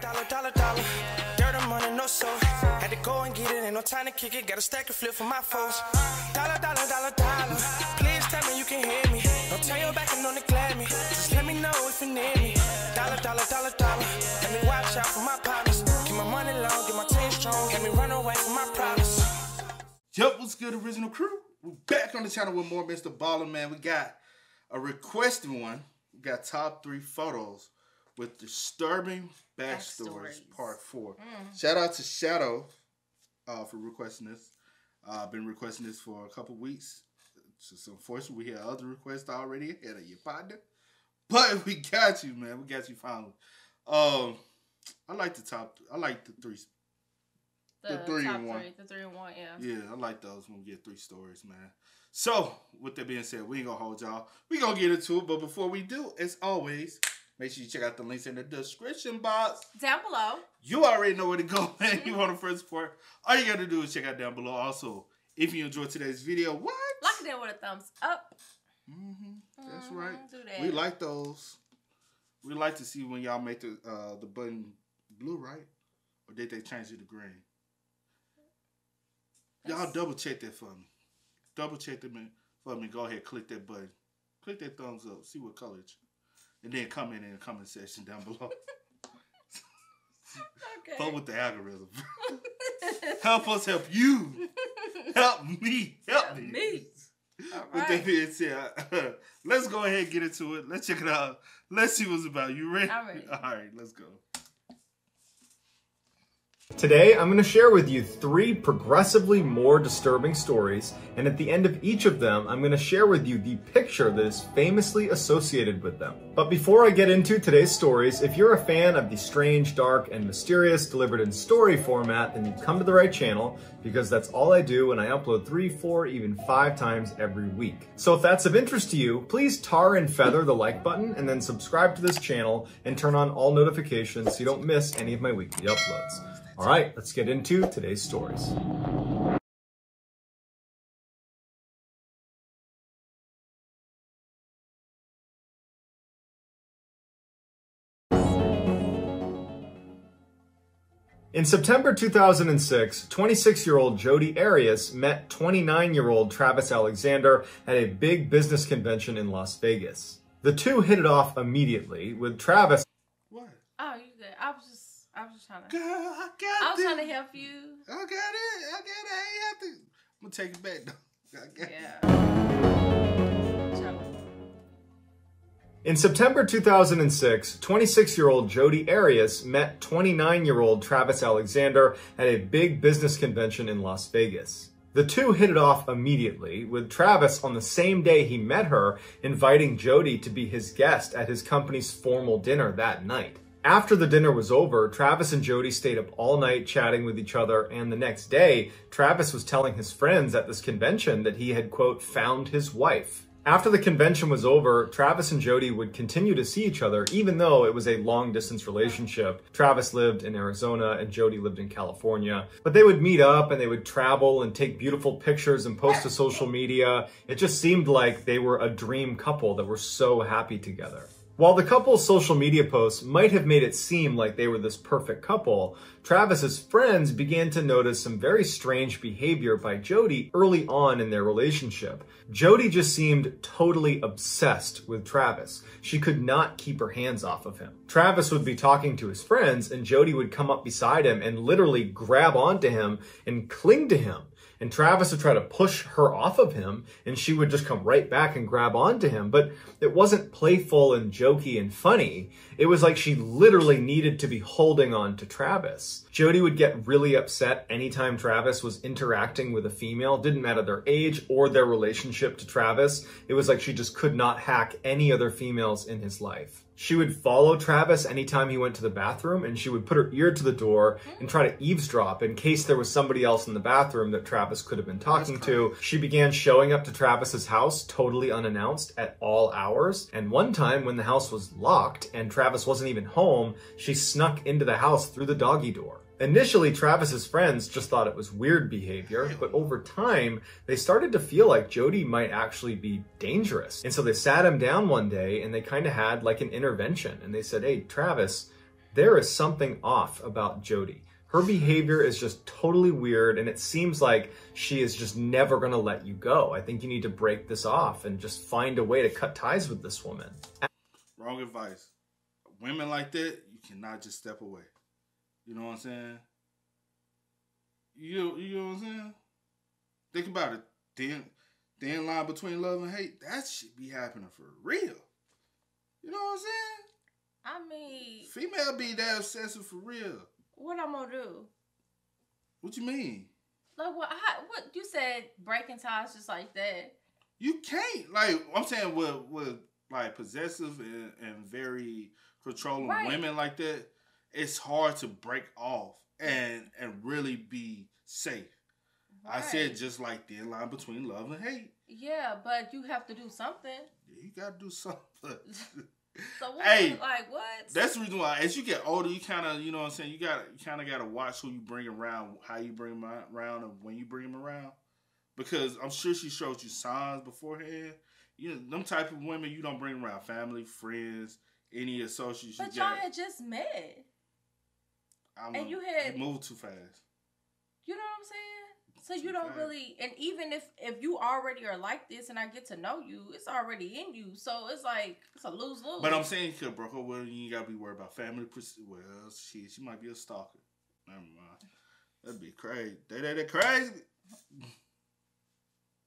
Dollar, dollar, dollar. Dirt and money, no soul. Had to go and get it, ain't no time to kick it. Got a stack to flip for my foes. Dollar, dollar, dollar, dollar. Please tell me you can hear me. Don't turn your back and don't neglect me. Just let me know if you need me. Dollar, dollar, dollar, dollar. Let me watch out for my partners. Keep my money long, get my team strong. Let me run away from my problems. Yup, what's good, original crew? We're back on the channel with more Mr. Ballen, man. We got a requested one. We got top three photos with disturbing backstories, Backstories. part four. Shout out to Shadow uh, for requesting this. Uh, I've been requesting this for a couple weeks. It's just unfortunate we had other requests already ahead of your partner. But we got you, man. We got you finally. Um, I like the top. I like the three. The, The three and one. three, the three and one, yeah. Yeah, I like those when we get three stories, man. So, with that being said, we ain't gonna hold y'all. We gonna get into it, but before we do, as always, make sure you check out the links in the description box. Down below, You already know where to go, man. You want to first part? All you gotta do is check out down below. Also, if you enjoyed today's video, what? lock it in with a thumbs up. hmm That's Mhm, right. Do that. We like those. We like to see when y'all make the uh, the button blue, right? Or did they change it to green? Y'all double check that for me. Double check them for me. Go ahead, click that button. Click that thumbs up. See what color it's. And then comment in the comment section down below. Fuck with the algorithm. help us help you. Help me. Help, Help me. me. All With that being said, let's go ahead and get into it. Let's check it out. Let's see what's about. You ready? I'm ready. All right, let's go. Today, I'm going to share with you three progressively more disturbing stories, and at the end of each of them, I'm going to share with you the picture that is famously associated with them. But before I get into today's stories, if you're a fan of the strange, dark, and mysterious delivered in story format, then you've come to the right channel, because that's all I do and I upload three, four, even five times every week. So if that's of interest to you, please tar and feather the like button and then subscribe to this channel and turn on all notifications so you don't miss any of my weekly uploads. All right, let's get into today's stories. In September 2006, 26 year old Jodi Arias met 29 year old Travis Alexander at a big business convention in Las Vegas. The two hit it off immediately, with Travis What? Oh, you good. I was just, I was just trying to, Girl, I got I was this. trying to help you. I got it. I got it. I ain't have to. I'm gonna take it back though. I got. Yeah. Trying to- In September 2006, 26 year old Jodi Arias met 29 year old Travis Alexander at a big business convention in Las Vegas. The two hit it off immediately, with Travis on the same day he met her inviting Jodi to be his guest at his company's formal dinner that night. After the dinner was over, Travis and Jodi stayed up all night chatting with each other, and the next day, Travis was telling his friends at this convention that he had, quote, found his wife. After the convention was over, Travis and Jodi would continue to see each other, even though it was a long distance relationship. Travis lived in Arizona and Jodi lived in California. But they would meet up and they would travel and take beautiful pictures and post to social media. It just seemed like they were a dream couple that were so happy together. While the couple's social media posts might have made it seem like they were this perfect couple, Travis's friends began to notice some very strange behavior by Jodi early on in their relationship. Jodi just seemed totally obsessed with Travis. She could not keep her hands off of him. Travis would be talking to his friends and Jodi would come up beside him and literally grab onto him and cling to him. And Travis would try to push her off of him, and she would just come right back and grab onto him. But it wasn't playful and jokey and funny. It was like she literally needed to be holding on to Travis. Jodi would get really upset anytime Travis was interacting with a female. Didn't matter their age or their relationship to Travis. It was like she just could not hack any other females in his life. She would follow Travis anytime he went to the bathroom and she would put her ear to the door and try to eavesdrop in case there was somebody else in the bathroom that Travis could have been talking to. She began showing up to Travis's house totally unannounced at all hours. And one time when the house was locked and Travis wasn't even home, she snuck into the house through the doggy door. Initially, Travis's friends just thought it was weird behavior, but over time, they started to feel like Jodi might actually be dangerous. And so they sat him down one day and they kind of had like an intervention and they said, Hey, Travis, there is something off about Jodi. Her behavior is just totally weird, and it seems like she is just never going to let you go. I think you need to break this off and just find a way to cut ties with this woman. Wrong advice. Women like that, you cannot just step away. You know what I'm saying? You you know what I'm saying? Think about it. Thin thin line between love and hate, that should be happening for real. You know what I'm saying? I mean, Female be that obsessive for real. what I'm gonna do? What you mean? Like what? How, what you said? Breaking ties just like that. You can't like I'm saying with with like possessive and, and very controlling Right. women like that, it's hard to break off and and really be safe. I said just like the line between love and hate. Yeah, but you have to do something. You gotta do something. So what? Hey, like what? That's the reason why as you get older, you kind of, you know what I'm saying, you got you kind of got to watch who you bring around, how you bring them around, and when you bring them around. Because I'm sure she showed you signs beforehand. You know, them type of women you don't bring around family, friends, any associates but y'all had just met. I'm and a- you had- moved too fast. You know what I'm saying? So you don't fast. really, and even if if you already are like this, and I get to know you, it's already in you. So it's like it's a lose lose. But I'm saying you could broke up with her, you gotta be worried about family. pers- Well, she she might be a stalker. Never mind. That'd be crazy. They they they crazy.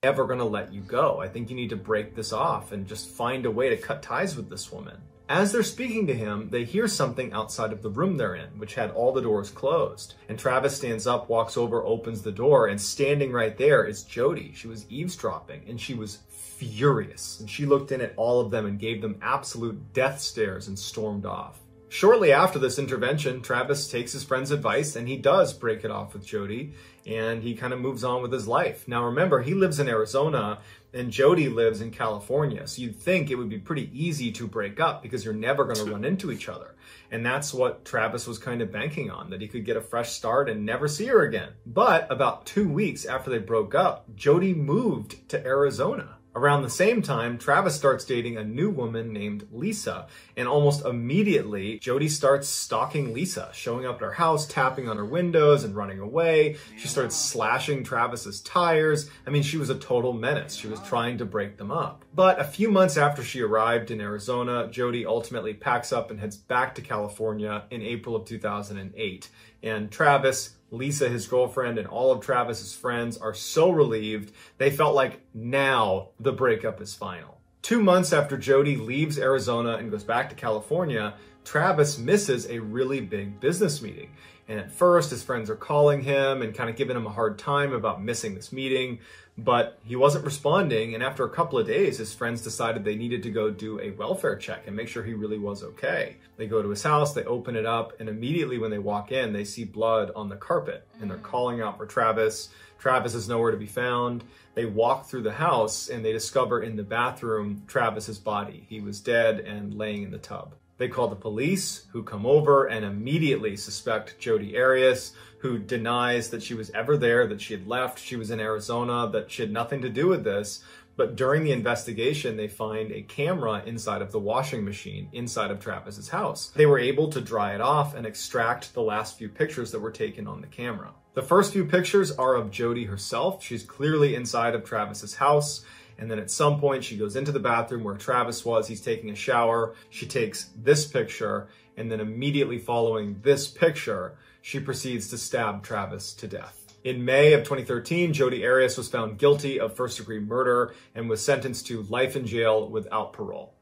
ever going to let you go. I think you need to break this off and just find a way to cut ties with this woman. As they're speaking to him, they hear something outside of the room they're in, which had all the doors closed. And Travis stands up, walks over, opens the door, and standing right there is Jodi. She was eavesdropping and she was furious. And she looked in at all of them and gave them absolute death stares and stormed off. Shortly after this intervention, Travis takes his friend's advice and he does break it off with Jodi and he kind of moves on with his life. Now remember, he lives in Arizona and Jodi lives in California. So you'd think it would be pretty easy to break up because you're never going to run into each other. And that's what Travis was kind of banking on, that he could get a fresh start and never see her again. But about two weeks after they broke up, Jodi moved to Arizona. Around the same time, Travis starts dating a new woman named Lisa, and almost immediately, Jodi starts stalking Lisa, showing up at her house, tapping on her windows, and running away. She starts slashing Travis's tires. I mean, she was a total menace. She was trying to break them up. But a few months after she arrived in Arizona, Jodi ultimately packs up and heads back to California in April of 2008. And Travis Lisa, his girlfriend, and all of Travis's friends are so relieved. They felt like now the breakup is final. Two months after Jodi leaves Arizona and goes back to California, Travis misses a really big business meeting. And at first, his friends are calling him and kind of giving him a hard time about missing this meeting, but he wasn't responding. And after a couple of days, his friends decided they needed to go do a welfare check and make sure he really was okay. They go to his house, they open it up, and immediately when they walk in, they see blood on the carpet and they're mm. calling out for Travis. Travis is nowhere to be found. They walk through the house and they discover in the bathroom Travis's body. He was dead and laying in the tub. They call the police, who come over and immediately suspect Jodi Arias, who denies that she was ever there, that she had left, she was in Arizona, that she had nothing to do with this. But during the investigation, they find a camera inside of the washing machine inside of Travis's house. They were able to dry it off and extract the last few pictures that were taken on the camera. The first few pictures are of Jodi herself. She's clearly inside of Travis's house. And then at some point, she goes into the bathroom where Travis was. He's taking a shower. She takes this picture. And then immediately following this picture, she proceeds to stab Travis to death. In May of 2013, Jodi Arias was found guilty of first degree murder and was sentenced to life in jail without parole.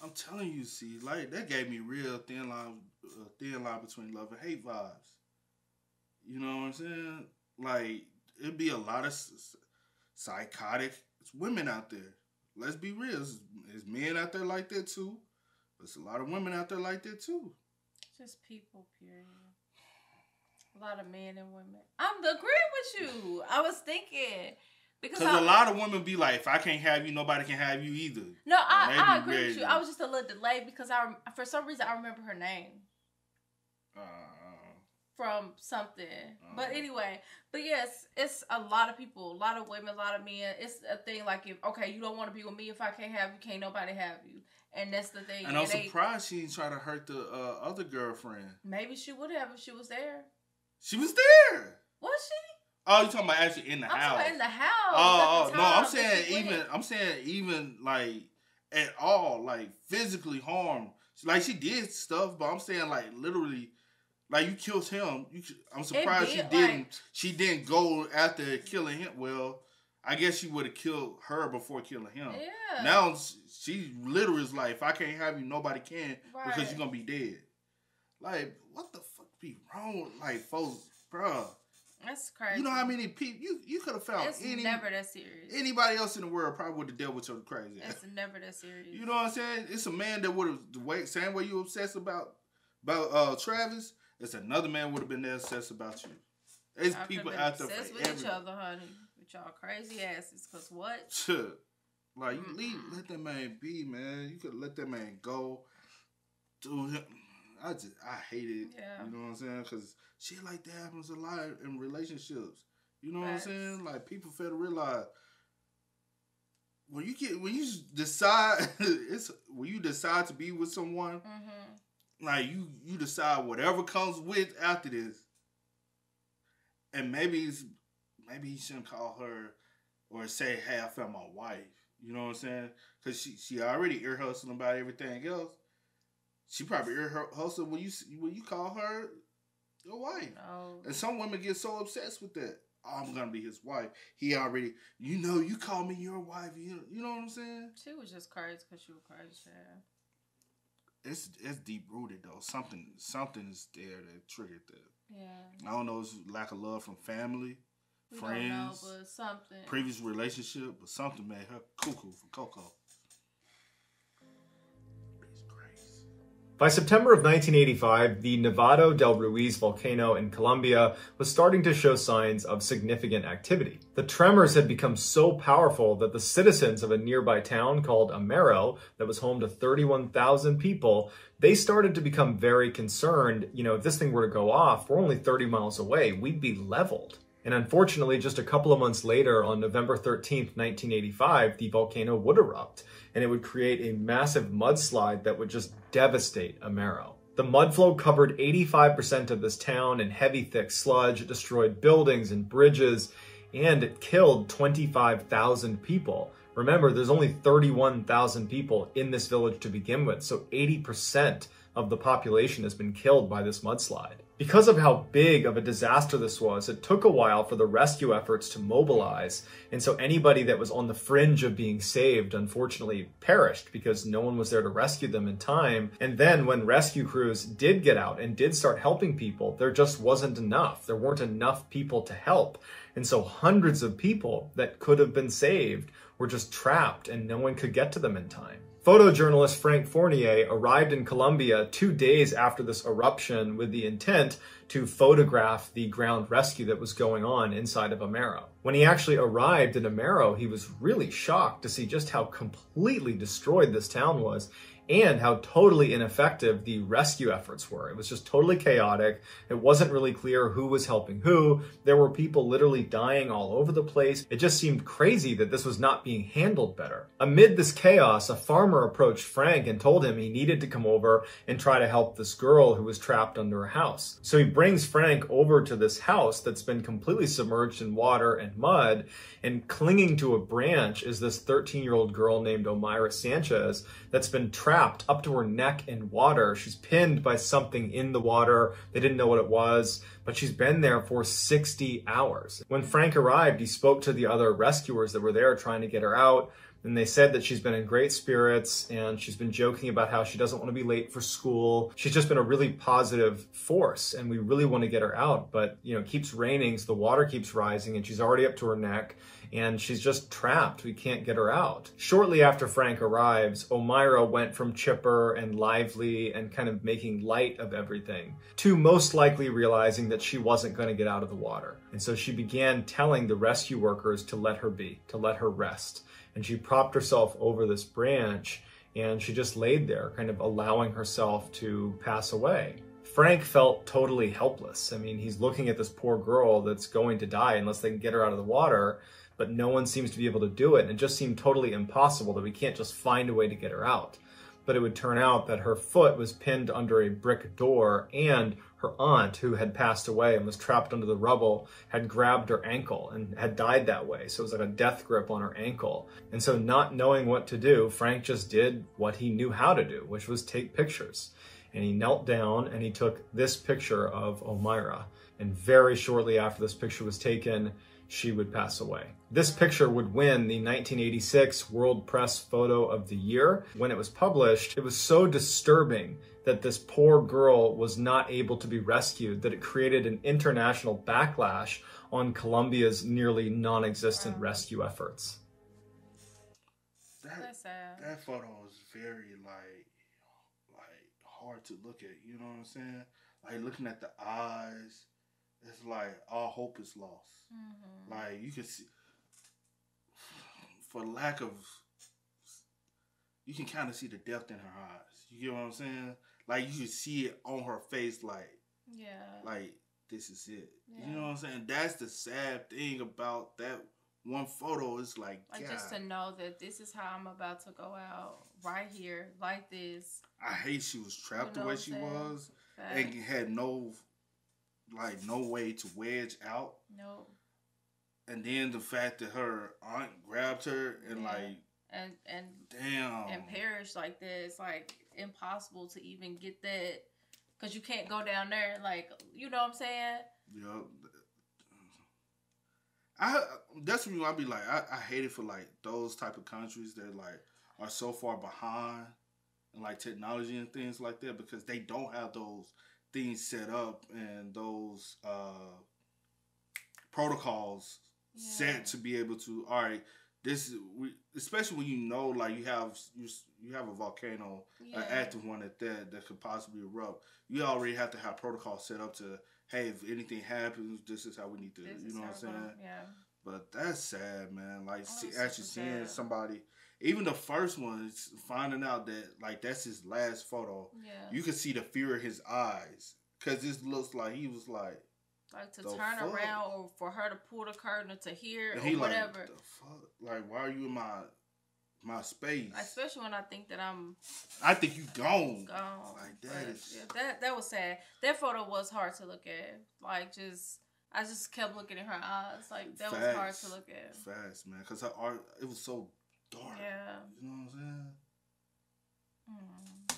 I'm telling you, see, like that gave me real thin line, uh, thin line between love and hate vibes. You know what I'm saying? Like it'd be a lot of psychotic it's women out there. Let's be real. There's, there's men out there like that too. But there's a lot of women out there like that too. Just people, period. A lot of men and women. I'm agreeing with you. I was thinking because I, a lot of women be like, if I can't have you, nobody can have you either. No, I, I agree with you. ready. I was just a little delayed because I, for some reason, I remember her name Uh, from something. But Uh-huh. anyway, but yes, it's a lot of people, a lot of women, a lot of men. It's a thing like if okay, you don't want to be with me if I can't have you, can't nobody have you. And that's the thing. And I'm It ain't- surprised she didn't try to hurt the uh, other girlfriend. Maybe she would have if she was there. She was there. Was she? Oh, you talking about actually in the I'm house? in the house. Oh, oh the no, I'm saying even I'm saying even like at all, like physically harm. Like she did stuff, but I'm saying like literally, like you killed him. You, I'm surprised she did, didn't. like- she didn't go after killing him. Well, I guess she would have killed her before killing him. Yeah. Now sh- she literally is like, if I can't have you, nobody can because you're gonna be dead. Like, what the fuck be wrong? with, Like, folks, bruh. That's crazy. You know how many people you you could have found It's any never that serious. anybody else in the world probably would have dealt with your crazy ass. It's never that serious. You know what I'm saying? It's a man that would have the way same way you obsessed about about uh Travis. It's another man would have been there obsessed about you. There's Y'all people out there obsessed with each other, honey. With y'all crazy asses. Cause what? Like you leave, let that man be, man. You could let that man go. Do him. I just I hate it. Yeah. You know what I'm saying? Because shit like that happens a lot in relationships. You know Facts. what I'm saying? Like people fail to realize when you get when you decide it's when you decide to be with someone Mm-hmm. Like you you decide whatever comes with after this. And maybe it's maybe he shouldn't call her or say hey i found my wife. You know what i'm saying? Because she she already ear hustling about everything else. She probably ear hustling when you when you call her your wife. No. and some women get so obsessed with that. Oh, i'm gonna be his wife. He already you know you call me your wife you, you know what i'm saying? She was just crazy because she was crazy. Yeah. It's it's deep rooted though something something is there that triggered that Yeah. I don't know, it's lack of love from family, We know, friends, but something. previous relationship, but something made her cuckoo for Coco. By September of 1985, the Nevado del Ruiz volcano in Colombia was starting to show signs of significant activity. The tremors had become so powerful that the citizens of a nearby town called Armero, that was home to 31,000 people, they started to become very concerned. You know, if this thing were to go off, we're only 30 miles away, we'd be leveled. And unfortunately, just a couple of months later, on November 13th, 1985, the volcano would erupt, and it would create a massive mudslide that would just devastate Armero. The mudflow covered 85% of this town in heavy, thick sludge. It destroyed buildings and bridges, and it killed 25,000 people. Remember, there's only 31,000 people in this village to begin with, so 80% of the population has been killed by this mudslide. Because of how big of a disaster this was, it took a while for the rescue efforts to mobilize, and so anybody that was on the fringe of being saved unfortunately perished because no one was there to rescue them in time. And then when rescue crews did get out and did start helping people, there just wasn't enough. There weren't enough people to help. And so hundreds of people that could have been saved were just trapped and no one could get to them in time. Photojournalist Frank Fournier arrived in Colombia two days after this eruption with the intent to photograph the ground rescue that was going on inside of Armero. When he actually arrived in Armero, he was really shocked to see just how completely destroyed this town was and how totally ineffective the rescue efforts were. It was just totally chaotic. It wasn't really clear who was helping who. There were people literally dying all over the place. It just seemed crazy that this was not being handled better. Amid this chaos, a farmer approached Frank and told him he needed to come over and try to help this girl who was trapped under a house. So he brings Frank over to this house that's been completely submerged in water and mud, and clinging to a branch is this 13 year old girl named Omayra Sanchez that's been trapped up to her neck in water. She's pinned by something in the water. They didn't know what it was, but she's been there for 60 hours. When Frank arrived, he spoke to the other rescuers that were there trying to get her out. And they said that she's been in great spirits and she's been joking about how she doesn't want to be late for school. She's just been a really positive force and we really want to get her out. But, you know, it keeps raining, so the water keeps rising and she's already up to her neck and she's just trapped. We can't get her out. Shortly after Frank arrives, Omayra went from chipper and lively and kind of making light of everything to most likely realizing that she wasn't going to get out of the water. And so she began telling the rescue workers to let her be, to let her rest and she propped herself over this branch and she just laid there, kind of allowing herself to pass away. Frank felt totally helpless. I mean, he's looking at this poor girl that's going to die unless they can get her out of the water, but no one seems to be able to do it. And it just seemed totally impossible that we can't just find a way to get her out. but it would turn out that her foot was pinned under a brick door and her aunt, who had passed away and was trapped under the rubble, had grabbed her ankle and had died that way. So it was like a death grip on her ankle. And so, not knowing what to do, Frank just did what he knew how to do, which was take pictures. And he knelt down and he took this picture of Omayra. And very shortly after this picture was taken, she would pass away. This picture would win the 1986 World Press Photo of the Year. When it was published, it was so disturbing that this poor girl was not able to be rescued that it created an international backlash on Colombia's nearly non-existent rescue efforts. That, sad. that photo is very like like hard to look at. You know what I'm saying? Like looking at the eyes, it's like all hope is lost. Mm-hmm. Like you can see, for lack of, you can kind of see the depth in her eyes. You get what I'm saying? Like you can see it on her face. Like Yeah. like this is it. Yeah. You know what I'm saying? That's the sad thing about that one photo. It's like, Like God, just to know that this is how I'm about to go out right here, like this. I hate she was trapped You know the way she was and had no like no way to wedge out. no. And then the fact that her aunt grabbed her and Yeah. like, And and damn, and perish like that. It's like impossible to even get that because you can't go down there. Like you know what I'm saying? Yep. I that's when I'd be like I, I hate it for like those type of countries that like are so far behind in like technology and things like that because they don't have those things set up and those uh protocols Yeah. set to be able to all right this we especially when you know like you have you you have a volcano Yeah. an active one at that that could possibly erupt you already have to have protocols set up to hey if anything happens this is how we need to This you know what i'm saying Yeah. but that's sad man like Oh, see, actually seeing sad. somebody even the first one is finding out that like that's his last photo Yeah. you can see the fear in his eyes because this looks like he was like like to turn fuck? around or for her to pull the curtain or to hear or he like whatever. the fuck like why are you in my my space Especially when I think that I'm i think you gone gone. Like, that But, is- yeah, that that was sad. That photo was hard to look at. Like just I just kept looking in her eyes. Like that was hard to look at. fast man because her art it was so dark Yeah. you know what i'm saying Mm.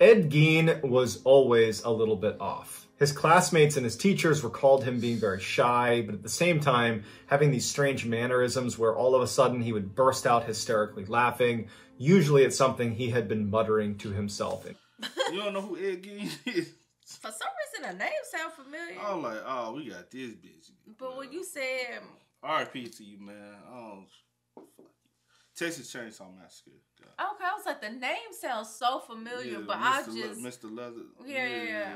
Ed Gein was always a little bit off. His classmates and his teachers recalled him being very shy, but at the same time having these strange mannerisms where all of a sudden he would burst out hysterically laughing, usually at something he had been muttering to himself. you don't know who ed gein is For some reason, the name sound familiar. i'm like oh we got this bitch but when you said RIP to you, man. Oh, fuck you. Texas Chainsaw Massacre. God. okay, I was like, the name sounds so familiar, Yeah, but I Mr. Le- just Mr. Leather. Yeah, yeah, yeah.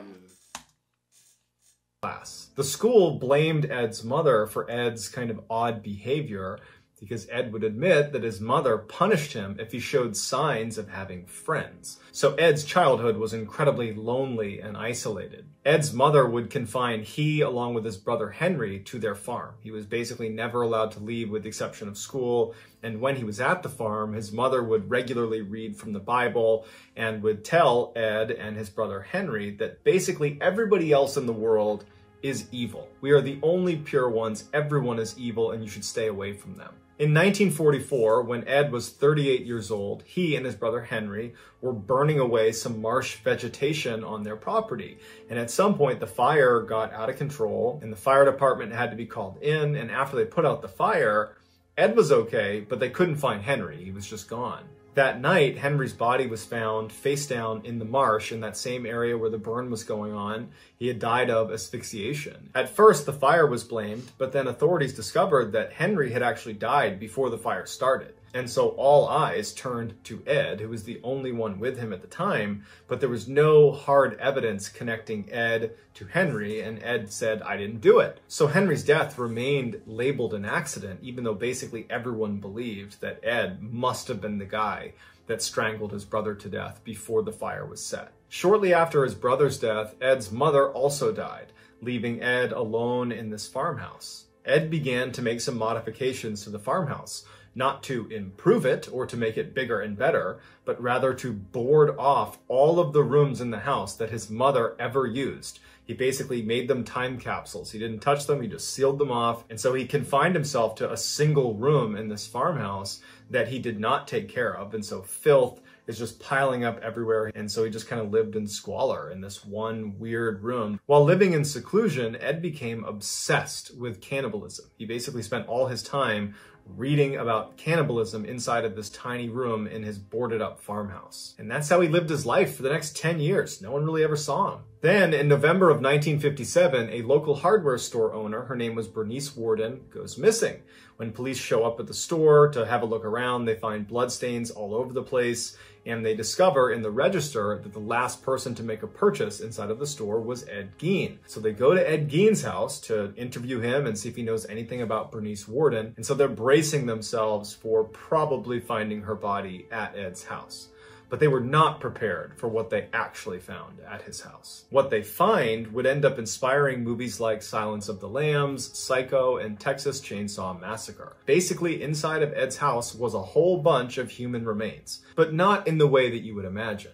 class. The school blamed Ed's mother for Ed's kind of odd behavior because Ed would admit that his mother punished him if he showed signs of having friends. So Ed's childhood was incredibly lonely and isolated. Ed's mother would confine he, along with his brother Henry, to their farm. He was basically never allowed to leave with the exception of school. And when he was at the farm, his mother would regularly read from the Bible and would tell Ed and his brother Henry that basically everybody else in the world is evil. We are the only pure ones. Everyone is evil, and you should stay away from them. In 1944, when Ed was 38 years old, he and his brother Henry were burning away some marsh vegetation on their property. And at some point, the fire got out of control, and the fire department had to be called in. And after they put out the fire, Ed was okay, but they couldn't find Henry. He was just gone. That night, Henry's body was found face down in the marsh in that same area where the burn was going on. He had died of asphyxiation. At first, the fire was blamed, but then authorities discovered that Henry had actually died before the fire started. And so all eyes turned to Ed, who was the only one with him at the time, but there was no hard evidence connecting Ed to Henry, and Ed said, I didn't do it. So Henry's death remained labeled an accident, even though basically everyone believed that Ed must have been the guy that strangled his brother to death before the fire was set. Shortly after his brother's death, Ed's mother also died, leaving Ed alone in this farmhouse. Ed began to make some modifications to the farmhouse, not to improve it or to make it bigger and better, but rather to board off all of the rooms in the house that his mother ever used. He basically made them time capsules. He didn't touch them, he just sealed them off. And so he confined himself to a single room in this farmhouse that he did not take care of. And so filth is just piling up everywhere. And so he just kind of lived in squalor in this one weird room. While living in seclusion, Ed became obsessed with cannibalism. He basically spent all his time reading about cannibalism inside of this tiny room in his boarded up farmhouse. And that's how he lived his life for the next 10 years. No one really ever saw him. Then, in November of 1957, a local hardware store owner, her name was Bernice Worden, goes missing. When police show up at the store to have a look around, they find bloodstains all over the place and they discover in the register that the last person to make a purchase inside of the store was Ed Gein. So they go to Ed Gein's house to interview him and see if he knows anything about Bernice Worden, And so they're bracing themselves for probably finding her body at Ed's house but they were not prepared for what they actually found at his house. What they find would end up inspiring movies like Silence of the Lambs, Psycho, and Texas Chainsaw Massacre. Basically, inside of Ed's house was a whole bunch of human remains, but not in the way that you would imagine.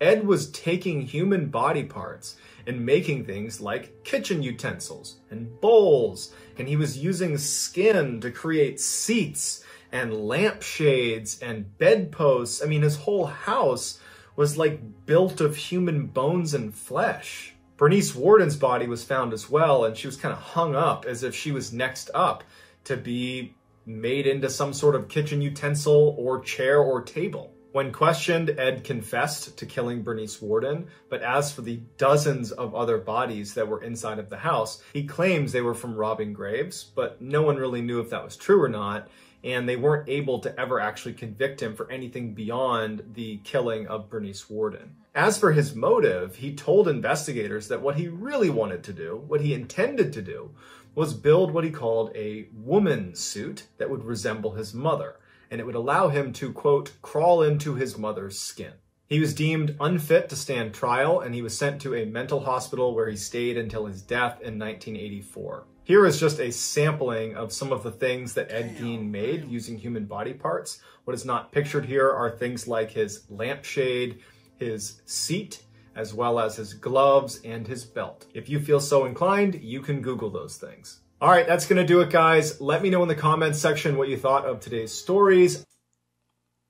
Ed was taking human body parts and making things like kitchen utensils and bowls, and he was using skin to create seats and lampshades and bedposts. I mean, his whole house was like built of human bones and flesh. Bernice Worden's body was found as well, and she was kind of hung up as if she was next up to be made into some sort of kitchen utensil or chair or table. When questioned, Ed confessed to killing Bernice Worden, but as for the dozens of other bodies that were inside of the house, he claims they were from robbing graves, but no one really knew if that was true or not, and they weren't able to ever actually convict him for anything beyond the killing of Bernice Worden. As for his motive, he told investigators that what he really wanted to do, what he intended to do, was build what he called a woman suit that would resemble his mother, and it would allow him to, quote, crawl into his mother's skin. He was deemed unfit to stand trial, and he was sent to a mental hospital where he stayed until his death in 1984. Here is just a sampling of some of the things that Ed Gein made using human body parts. What is not pictured here are things like his lampshade, his seat, as well as his gloves and his belt. If you feel so inclined, you can Google those things. All right, that's going to do it, guys. Let me know in the comments section what you thought of today's stories.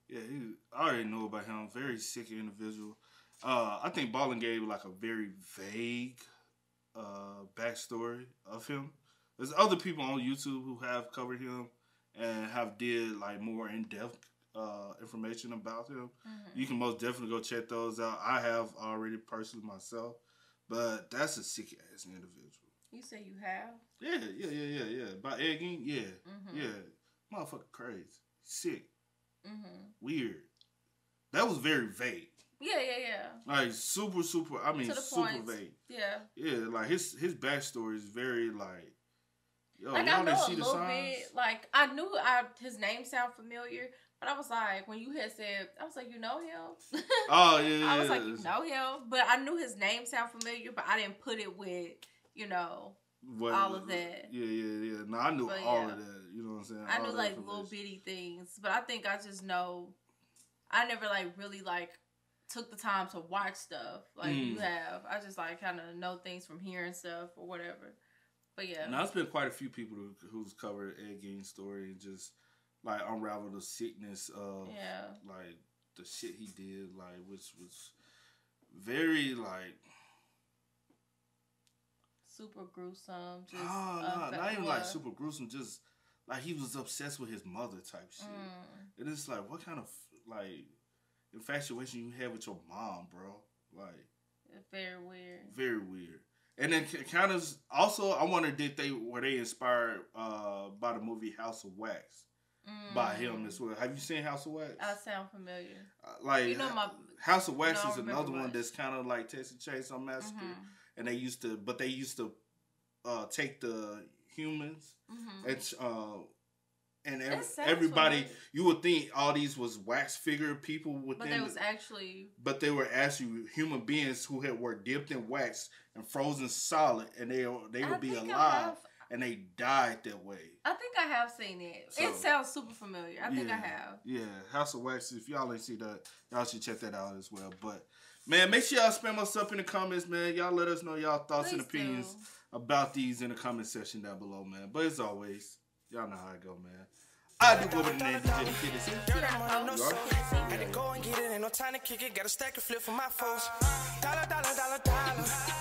Yeah, he, I already know about him. Very sick individual. Uh, I think Ballen gave like a very vague uh, backstory of him. There's other people on YouTube who have covered him and have did like more in depth uh, information about him. Mm-hmm. You can most definitely go check those out. I have already personally myself, but that's a sick ass individual. You say you have? Yeah, yeah, yeah, yeah, yeah. By egging, yeah, mm-hmm. yeah. Motherfucker, crazy, sick, mm-hmm. weird. That was very vague. Yeah, yeah, yeah. Like super, super. I mean, super point. vague. Yeah. Yeah, like his his backstory is very like Yo, like I know a little bit. Like I knew I his name sound familiar, but I was like, when you had said, I was like, you know him. Oh yeah. I was like, you know him, but I knew his name sound familiar, but I didn't put it with you know what, all of that. Yeah, yeah, yeah. No, I knew but, all yeah. of that. You know what I'm saying? I knew like little bitty things, but I think I just know. I never like really like took the time to watch stuff like mm. you have. I just like kind of know things from hearing stuff or whatever. But yeah. Now it's been quite a few people who, who's covered Ed Gein's story and just like unravel the sickness of yeah. like the shit he did, like which was very like super gruesome. Just oh, no, not even like super gruesome. Just like he was obsessed with his mother type shit. Mm. And it's like, what kind of like infatuation you have with your mom, bro? Like, very weird. Very weird. And then kind of also, I wonder did they were they inspired uh, by the movie House of Wax mm. by him as well? Have you seen House of Wax? I sound familiar. Uh, like you know my House of Wax is another one that's kind of like Texas Chainsaw Massacre, mm-hmm. and they used to, but they used to uh, take the humans mm-hmm. and and everybody you would think all these was wax figure people within but they was actually but they were actually human beings who had were dipped in wax and frozen solid and they they would I be alive and they died that way. I think I have seen it. So- it sounds super familiar. I think yeah, I have. Yeah, House of Wax. If y'all ain't see that, y'all should check that out as well. But man, make sure y'all spam us up in the comments, man. Y'all let us know y'all thoughts and Please do. opinions about these in the comment section down below, man. But as always, y'all know how it go, man. I do go with the name DJ the Kid. Is it? Dirt on money, no You soul. are? Had to go and get it, ain't no time to kick it. Got a stack and flip for my foes. Dollar, dollar, dollar, dollar.